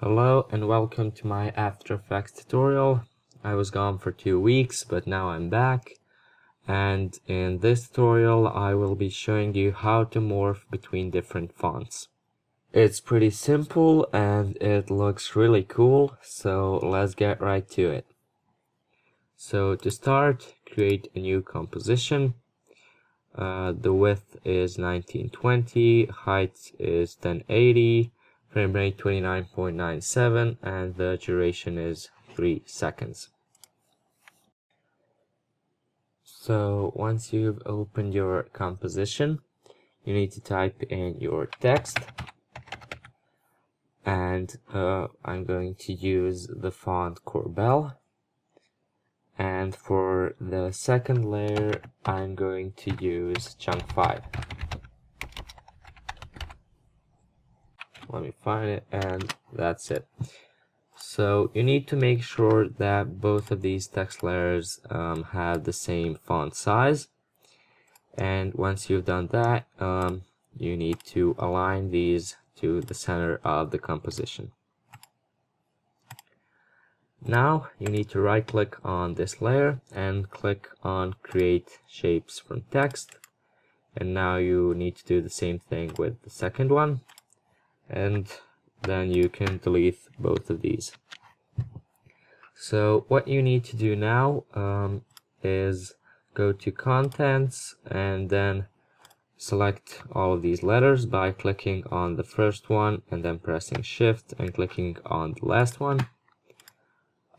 Hello and welcome to my After Effects tutorial. I was gone for two weeks but now I'm back and in this tutorial I will be showing you how to morph between different fonts. It's pretty simple and it looks really cool so let's get right to it. So to start create a new composition. Uh, the width is 1920, height is 1080 frame rate 29.97 and the duration is 3 seconds. So once you've opened your composition, you need to type in your text. And uh, I'm going to use the font Corbel. And for the second layer I'm going to use ChunkFive let me find it and that's it. So you need to make sure that both of these text layers um, have the same font size. And once you've done that um, you need to align these to the center of the composition. Now you need to right click on this layer and click on create shapes from text. And now you need to do the same thing with the second one and then you can delete both of these. So what you need to do now um, is go to contents and then select all of these letters by clicking on the first one and then pressing shift and clicking on the last one.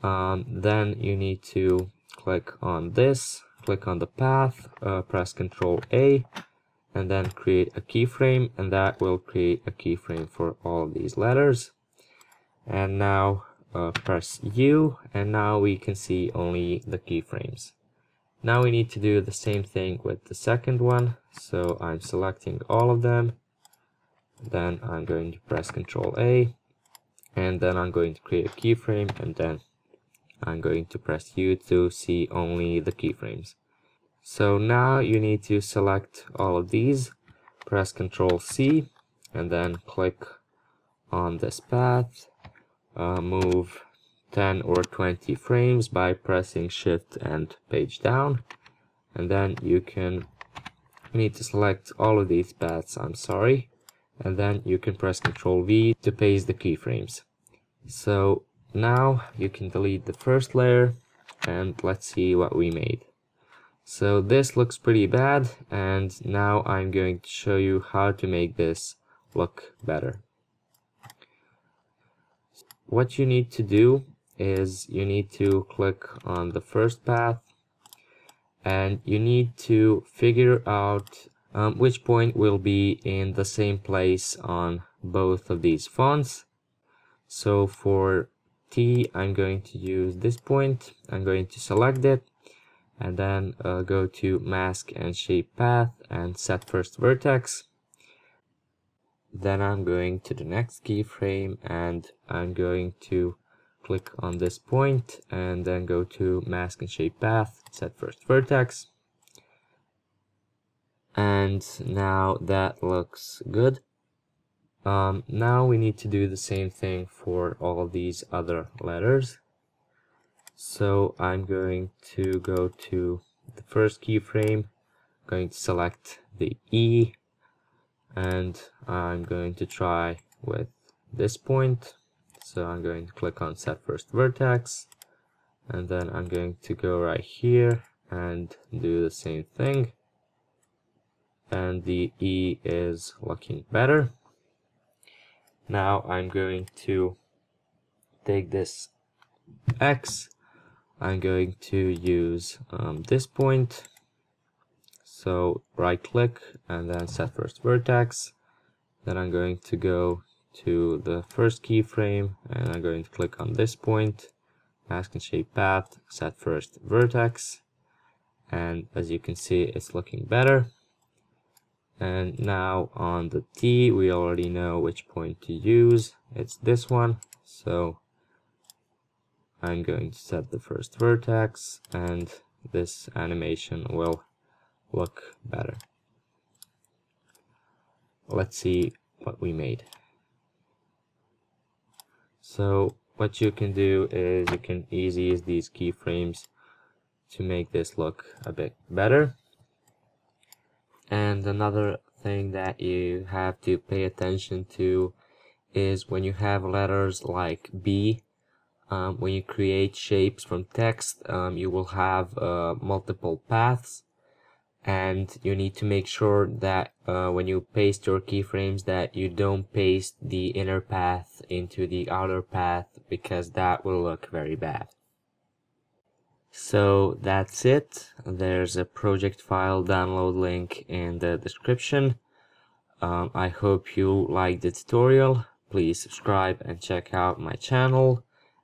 Um, then you need to click on this, click on the path, uh, press Ctrl A and then create a keyframe and that will create a keyframe for all these letters. And now uh, press U and now we can see only the keyframes. Now we need to do the same thing with the second one. So I'm selecting all of them. Then I'm going to press Ctrl A and then I'm going to create a keyframe and then I'm going to press U to see only the keyframes so now you need to select all of these, press Ctrl C, and then click on this path, uh, move 10 or 20 frames by pressing Shift and page down, and then you can need to select all of these paths, I'm sorry, and then you can press Ctrl V to paste the keyframes. So now you can delete the first layer and let's see what we made. So this looks pretty bad and now I'm going to show you how to make this look better. What you need to do is you need to click on the first path and you need to figure out um, which point will be in the same place on both of these fonts. So for T I'm going to use this point, I'm going to select it and then uh, go to mask and shape path and set first vertex. Then I'm going to the next keyframe and I'm going to click on this point and then go to mask and shape path set first vertex. And now that looks good. Um, now we need to do the same thing for all these other letters so I'm going to go to the first keyframe, I'm going to select the E, and I'm going to try with this point. So I'm going to click on set first vertex, and then I'm going to go right here and do the same thing. And the E is looking better. Now I'm going to take this X I'm going to use um, this point. So right click and then set first vertex. Then I'm going to go to the first keyframe and I'm going to click on this point. Mask and shape path set first vertex. And as you can see it's looking better. And now on the T we already know which point to use. It's this one. So I'm going to set the first vertex and this animation will look better. Let's see what we made. So what you can do is you can easy ease these keyframes to make this look a bit better. And another thing that you have to pay attention to is when you have letters like B, um, when you create shapes from text, um, you will have uh, multiple paths and you need to make sure that uh, when you paste your keyframes that you don't paste the inner path into the outer path because that will look very bad. So that's it. There's a project file download link in the description. Um, I hope you liked the tutorial. Please subscribe and check out my channel